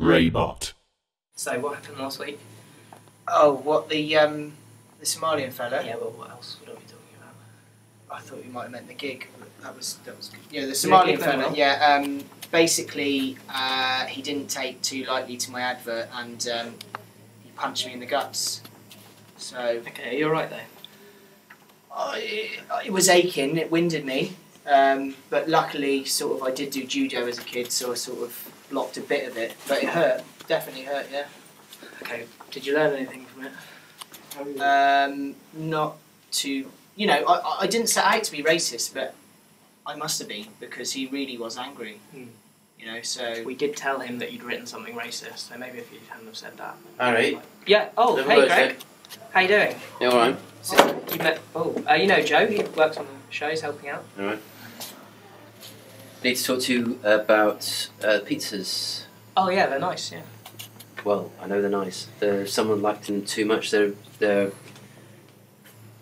Raybot. So what happened last week? Oh, what the um, the Somalian fella? Yeah, well, what else would I be talking about? I thought you might have meant the gig. That was that was good. Yeah, the Yeah, Somalian gig fella. Yeah. Um, basically, uh, he didn't take too lightly to my advert, and um, he punched me in the guts. So Okay, are you alright though? I, it was aching. It winded me. Um, but luckily, sort of, I did do judo as a kid, so I sort of blocked a bit of it. But it hurt. Definitely hurt. Yeah. Okay, did you learn anything from it? Um, not to, you know, I- I, I didn't set out to be racist, but I must have been because he really was angry. Hmm. You know, so We did tell him that you'd written something racist, so maybe if you hadn't have said that. Alright. Yeah. Oh, Never hey, mind, Greg. How you doing? Yeah, alright. So, you met. Oh, uh, you know Joe. He works on the shows, helping out. Alright. Need to talk to you about uh, pizzas. Oh yeah, they're nice. Yeah. Well, I know they're nice. They're, someone liked them too much. They're, they're,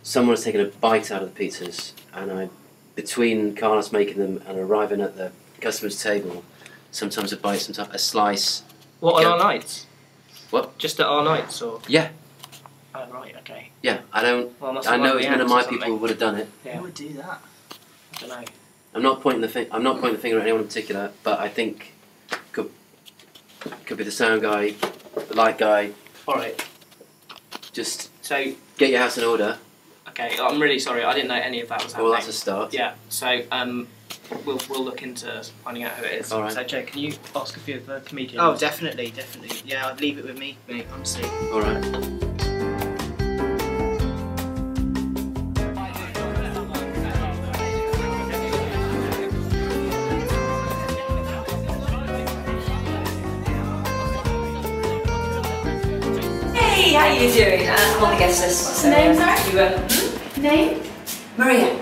someone has taken a bite out of the pizzas, and I, between Carlos making them and arriving at the customer's table, sometimes a bite, sometimes a slice. What on Yeah. our nights? What? Just at our nights, or? Yeah, Oh right. Okay. yeah. I don't. Well, I know run as of my people would have done it. Yeah. who would do that? I don't know. I'm not pointing the thing. I'm not pointing the finger at anyone in particular, but I think could could be the sound guy, the light guy. All right. Just So get your house in order. okay, I'm really sorry. I didn't know any of that was happening. Well, that's a start. Yeah. So um, we'll we'll look into finding out who it is. All right. So Joe, can you ask a few of the comedians? Oh, definitely, definitely. Yeah, I'd leave it with me, mate. Honestly. All right. How are you doing? Uh, I'm on the guest list. What's the name, sorry? You, uh, hmm? Name? Maria.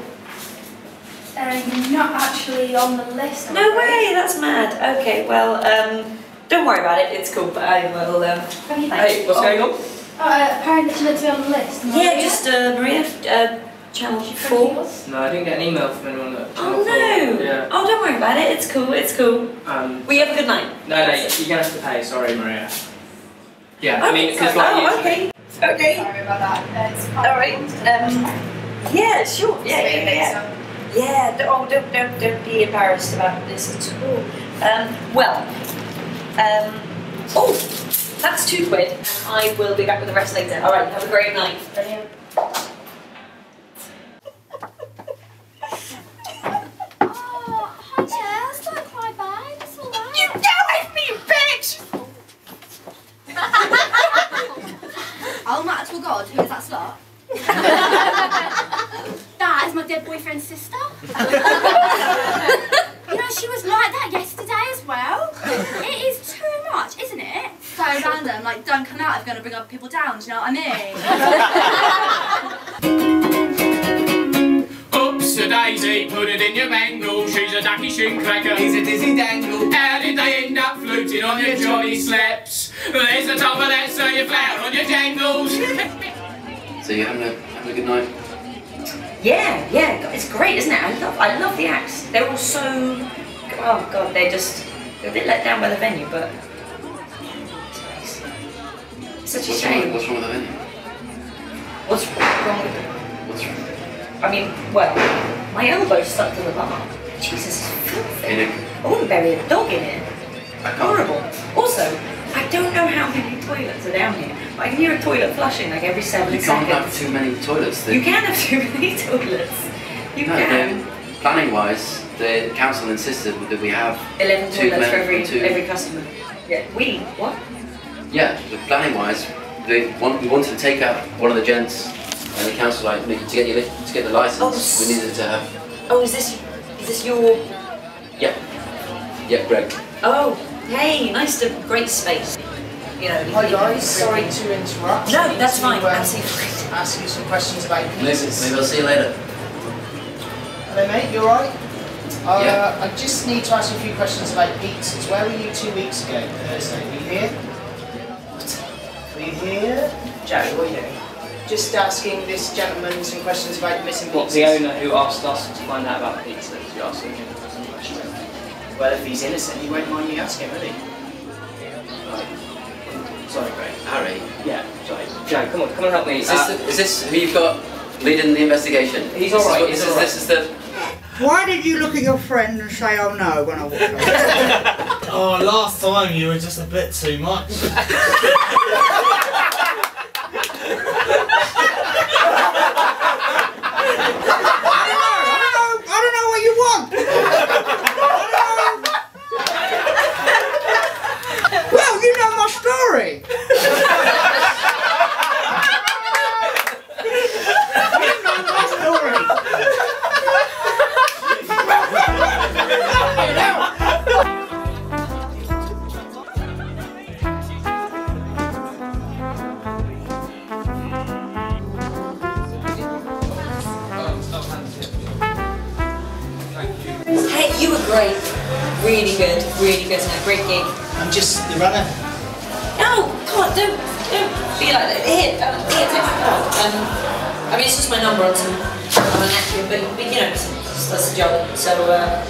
Uh, you're not actually on the list. I'm No afraid. way, that's mad. Okay, well, um, don't worry about it. It's cool, but I will. Um, Have you hey, what's going on? Oh, uh, apparently she meant to be on the list. Am I Yeah, just uh, Maria, uh, channel four. No, I didn't get an email from anyone at Oh no! 4. Yeah. Oh, don't worry about it. It's cool. It's cool. Um, We have a good night. no, no, you're gonna have to pay. Sorry, Maria. Yeah, I mean, Okay, because so- like oh, okay. Okay. Sorry about that. Uh, All right. Um, yeah, sure. Yeah, yeah, yeah. Yeah. d- Oh, don't, don't, don't be embarrassed about this at all. Um, well, um, oh, that's two quid. I will be back with the rest later. All right. Have a great night. Brilliant. Oh, hi, Chaz. Don't cry, babe. It's all right. You go with me, bitch! Oh, Maxwell God, who is that slut? that is my dead boyfriend's sister. you know, she was like that yesterday as well. It is too much, isn't it? So random, like, don't come out if you're going to bring other people down, do you know what I mean? Oops a daisy, put it in your mangle. She's a ducky shin cracker. He's a dizzy dangle. How did they end up fluting on your jolly slaps? There's the top of that, so you flout on your jangles. So you're having a having a good night. Yeah, yeah. It's great, isn't it? I love, I love the acts. They're all so. Oh God, they're just. They're a bit let down by the venue, but. Such a What's wrong, what's wrong with the venue? What's wrong with it? What's wrong? I mean, well, my elbow stuck to the bar. Jesus, filthy. In I wouldn't bury a dog in it. Horrible. Also, I don't know how many toilets are down here, but I can hear a toilet flushing like every seven You can't have too many toilets. You can have too many toilets. You no, can. Planning wise, the council insisted that we have. 11 toilets for every two- every customer. Yeah. We what? Yeah, but planning wise, they want, we wanted to take out one of the gents, and the council like to get your to get the license. Oh, we needed to have. Oh, is this is this your? Yeah. Yeah, Greg. Oh, hey, nice to great space. You know. Hi guys. Sorry to interrupt. No, I need that's to, fine. um, Absolutely fine. Ask you some questions about Maybe, pizzas. maybe I'll see you later. Hello, mate. You alright? Uh, Yeah. I just need to ask you a few questions about pizzas. Where were you two weeks ago, Thursday? Were you here? Were you here? Joe, what are you doing? Just asking this gentleman some questions about the missing pizzas. What, the owner who asked us to find out about pizzas, you asking him some questions? Well, if he's innocent, he won't mind me asking, will he? Sorry, Greg. Harry, Yeah, sorry. Joe, come on, come and help me. is this, uh, the, is this who you've got leading the investigation? He's This is alright, what- This is, alright. this is the. Why did you look at your friend and say, oh no, when I walked away? Oh, last time you were just a bit too much. you were great. Really good. Really good tonight. Great gig. I'm just the runner. No, come on, don't, don't be like that. Here, um, here, take my card. Um, I mean, it's just my number on some, I'm an actor, but, but you know, that's the job. So, uh,